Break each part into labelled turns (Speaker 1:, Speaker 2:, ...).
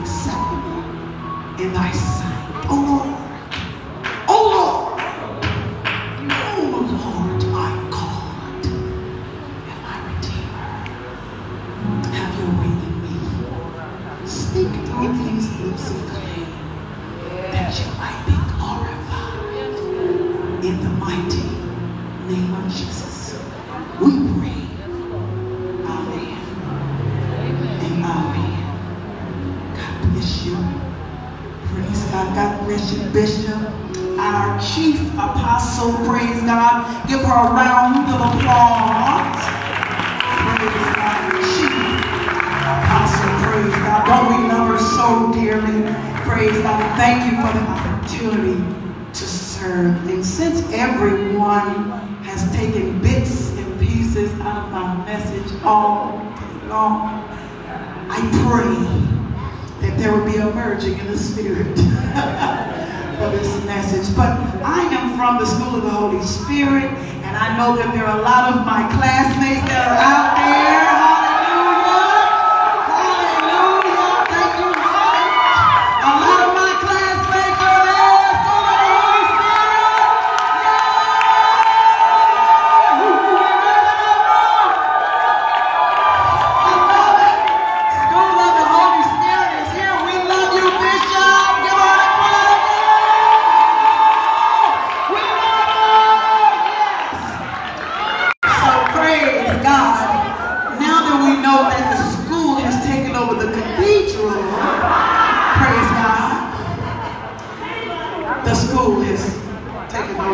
Speaker 1: acceptable in thy sight. Our chief apostle, praise God. Give her a round of applause. Praise God. Chief apostle, praise God. Don't we love her so dearly? Praise God. Thank you for the opportunity to serve. And since everyone has taken bits and pieces out of my message all day long, I pray that there will be a merging in the spirit for this message. But I am from the School of the Holy Spirit, and I know that there are a lot of my classmates that are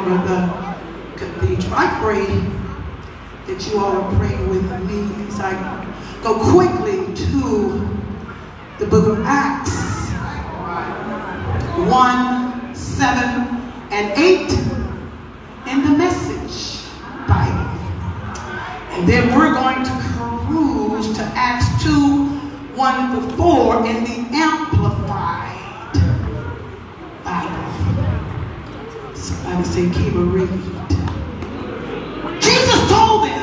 Speaker 1: over the cathedral. I pray that you all are praying with me as I go quickly to the book of Acts 1, 7, and 8 in the message Bible. And then we're going to cruise to Acts 2, 1 to 4 in the Amplified Bible. Somebody say, keep a read. Jesus told them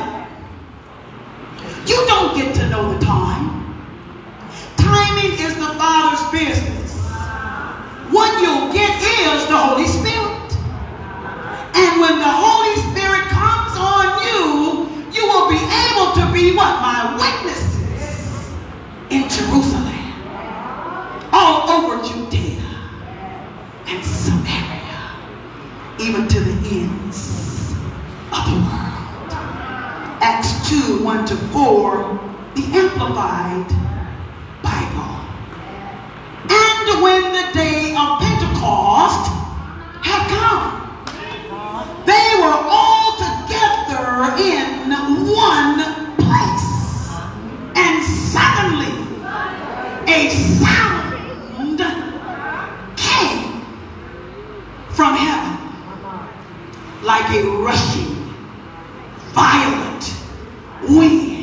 Speaker 1: God's business, what you'll get is the Holy Spirit. And when the Holy Spirit comes on you, you will be able to be what? My witnesses in Jerusalem, all over Judea and Samaria, even to the ends of the world. Acts 2 1 to 4, the Amplified Bible. And when the day of Pentecost had come, they were all together in one place. And suddenly a sound came from heaven like a rushing, violent wind.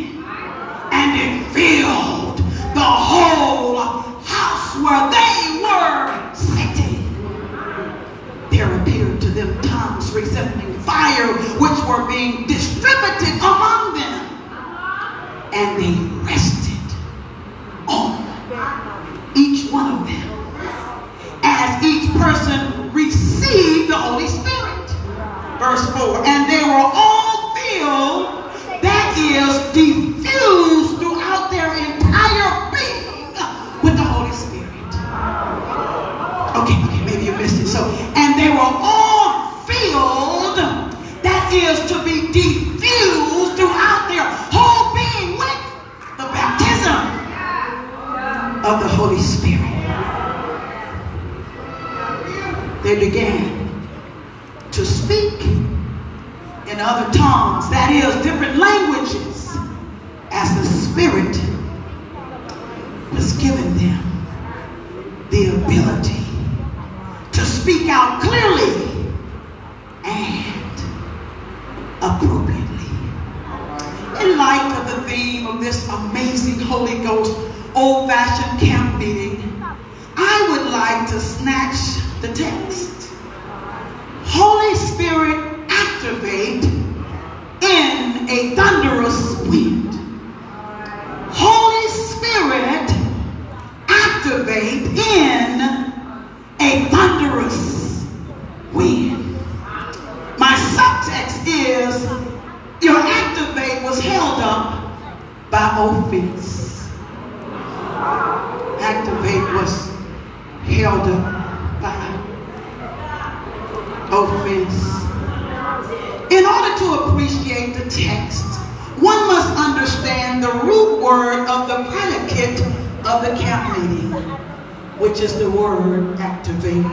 Speaker 1: And it filled the whole house where they were sitting. There appeared to them tongues resembling fire, which were being distributed among them. And they to snatch the text. Holy Spirit activate in a thunderous wind. Holy Spirit activate in a thunderous wind. My subtext is your activate was held up by offense. Activate was held up by offense. In order to appreciate the text, one must understand the root word of the predicate of the camp meeting, which is the word activate.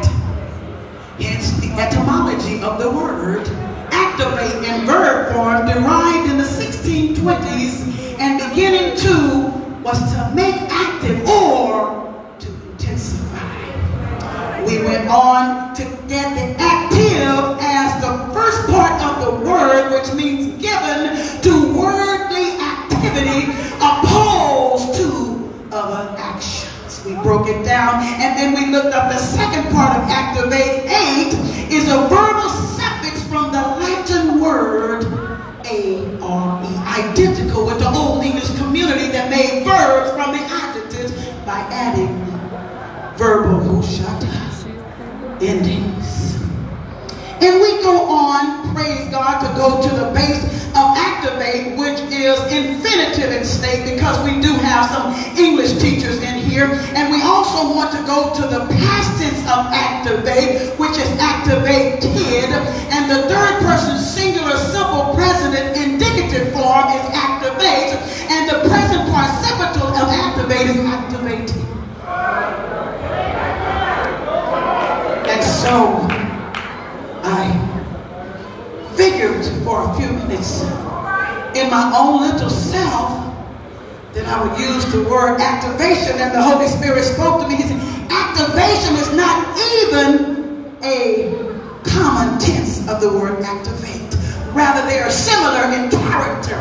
Speaker 1: Hence the etymology of the word activate in verb form derived in the 1620s and beginning to was to make active or to intensify. We went on to get the active as the first part of the word, which means given to worldly activity opposed to other actions. We broke it down and then we looked up the second part of activate. Eight is a verbal suffix from the Latin word A-R-E, identical with the Old English community that made verbs from the adjectives by adding verbal hushata endings. And we go on, praise God, to go to the base of activate, which is infinitive in state, because we do have some English teachers in here. And we also want to go to the past own little self then I would use the word activation and the Holy Spirit spoke to me. He said, activation is not even a common tense of the word activate. Rather, they are similar in character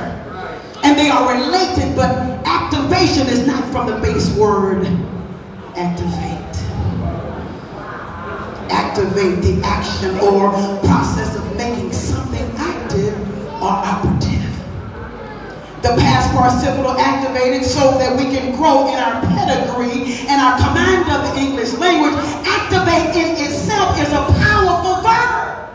Speaker 1: and they are related, but activation is not from the base word activate activate the action or process of making something active or operative. The past participle activated so that we can grow in our pedigree and our command of the English language. Activate in itself is a powerful verb.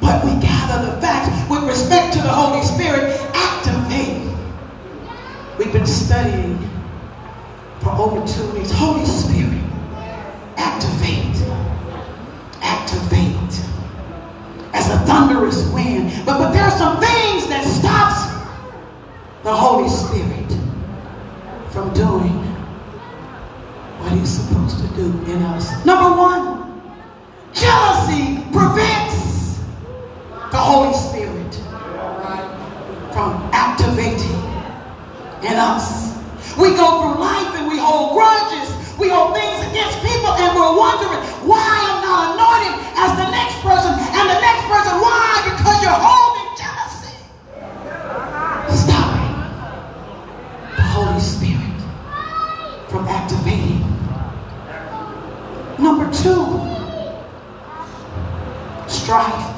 Speaker 1: But we gather the facts with respect to the Holy Spirit. Activate. We've been studying for over two weeks. Holy Spirit, activate. Activate. As a thunderous wind. But, but there are some things the Holy Spirit from doing what he's supposed to do in us. Number one, jealousy prevents the Holy Spirit from activating in us. We go through life and we hold grudges. We hold things against people and we're wondering why I'm not anointed as the next person and the next person. Why? Because you're holding jealousy. Stop it. The Holy Spirit from activating. Number two, strife.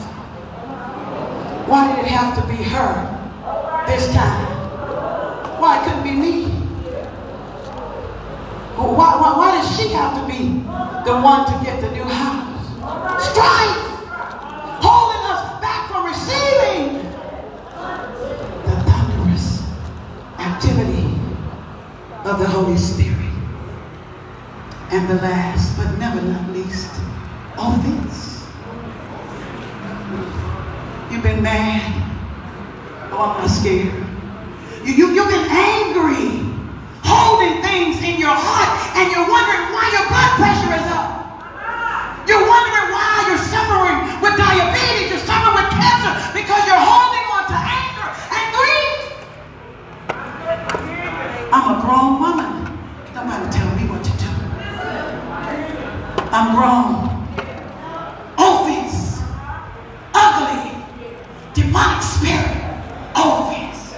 Speaker 1: Why did it have to be her this time? Why it couldn't be me? Why, why, why does she have to be the one to get the new house? Strife! Holding us back from receiving the thunderous activity of the Holy Spirit. And the last, but never not least, offense. You've been mad. Oh, I'm not scared. You, you, you've been angry, holding things in your heart, and you're wondering why your blood pressure is up. You're wondering why you're suffering with diabetes, you're suffering with cancer, because you're holding on to anger and grief. I'm a grown woman. Nobody tell me what to do. I'm grown. Offense. Ugly. Demonic spirit. Offense.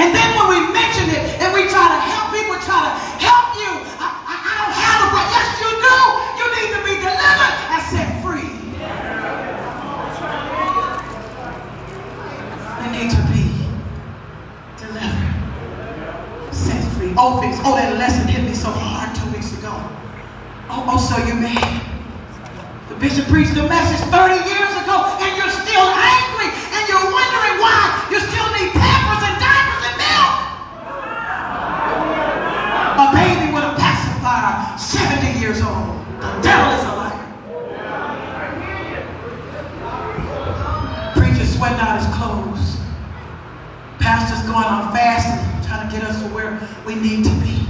Speaker 1: And then when we mention it and we try to help people, try to help you, I, I, I don't have it, but yes, you do. You need to be delivered and set free. You need to be delivered, set free. Offense. Oh, that lesson hit me so hard two weeks ago. Oh, oh so you mad. The bishop preached a message 30 years ago and you're still angry and you're wondering why you still need pampers and diapers and milk. A baby with a pacifier, 70 years old. The devil is a liar. Preacher sweating out his clothes. Pastor's going on fasting, trying to get us to where we need to be.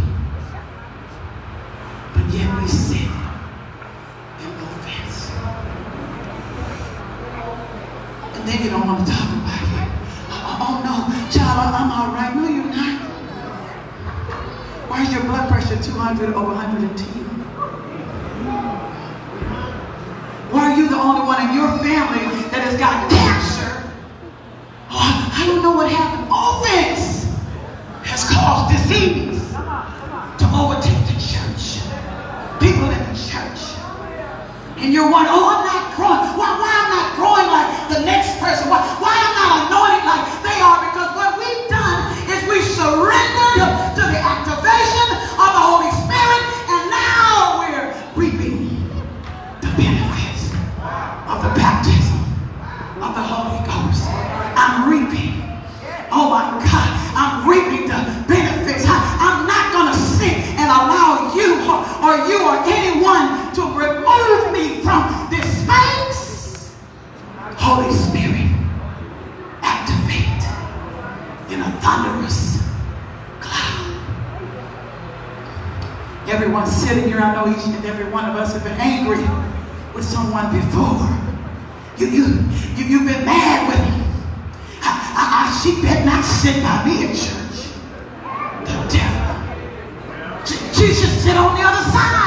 Speaker 1: But yet we sit in offense. And then you don't want to talk about it. Oh, oh no, child, I'm all right. No, you're not. Is your blood pressure 200 over 110? Why are you the only one in your family that has got cancer? Oh, I don't know what happened. All this has caused disease to overtake the church. People in the church. And you're wondering, oh, I'm not growing. Why, why I'm not growing like the next person? Why, why I'm not anointed like they are? Because what we've done is we surrendered to the activation of the Holy Spirit, and now we're reaping the benefits of the baptism of the Holy Ghost. I'm reaping. Oh my God, I'm reaping the benefits. I, I'm not going to sit and allow you or, or you or anyone to remove me from this space. Holy Spirit, activate in a thunderous cloud. Everyone sitting here, I know each and every one of us have been angry with someone before. You, you, you, you've been mad with them. I, I, I, she better not sit by me in church. The devil. Should sit on the other side.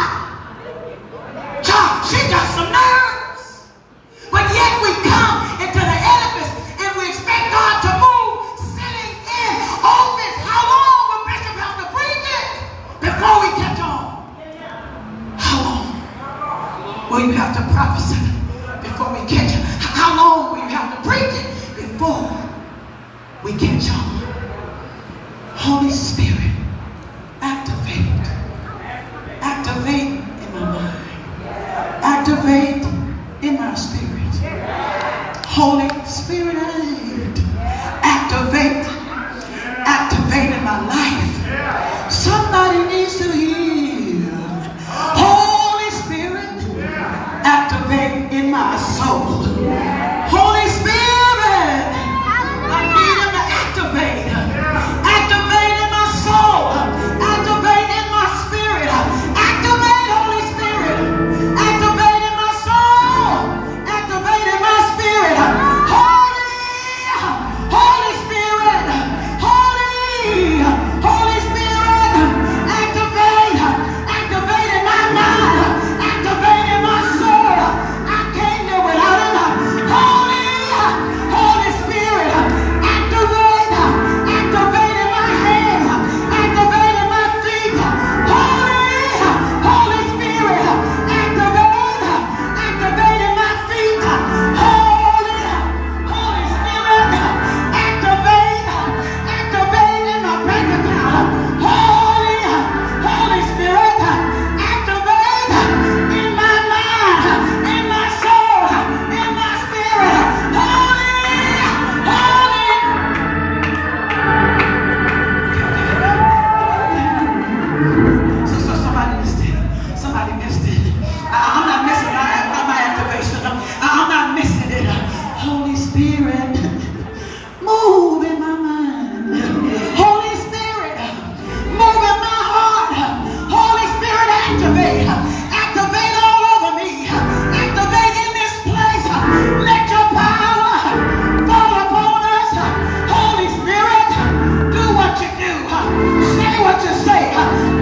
Speaker 1: what you say.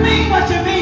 Speaker 1: Mean what you mean.